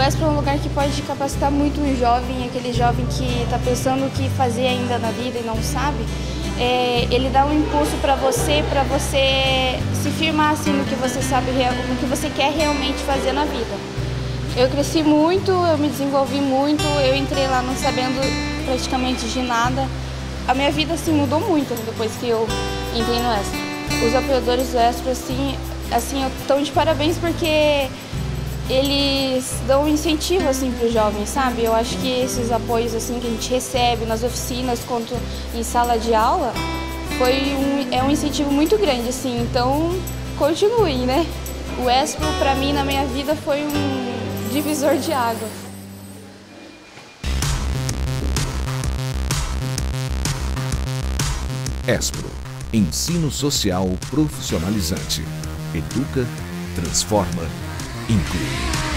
O ESPRO é um lugar que pode capacitar muito um jovem, aquele jovem que está pensando o que fazer ainda na vida e não sabe. É, ele dá um impulso para você, para você se firmar assim no que você sabe, no que você quer realmente fazer na vida. Eu cresci muito, eu me desenvolvi muito, eu entrei lá não sabendo praticamente de nada. A minha vida assim mudou muito depois que eu entrei no ESPRO. Os apoiadores do ESPRO assim, assim, estão de parabéns porque eles dão um incentivo assim para os jovens, sabe? Eu acho que esses apoios assim que a gente recebe nas oficinas quanto em sala de aula foi um, é um incentivo muito grande assim. Então continuem, né? O ESPRO para mim na minha vida foi um divisor de águas. ESPRO Ensino Social Profissionalizante. Educa, transforma, inclui.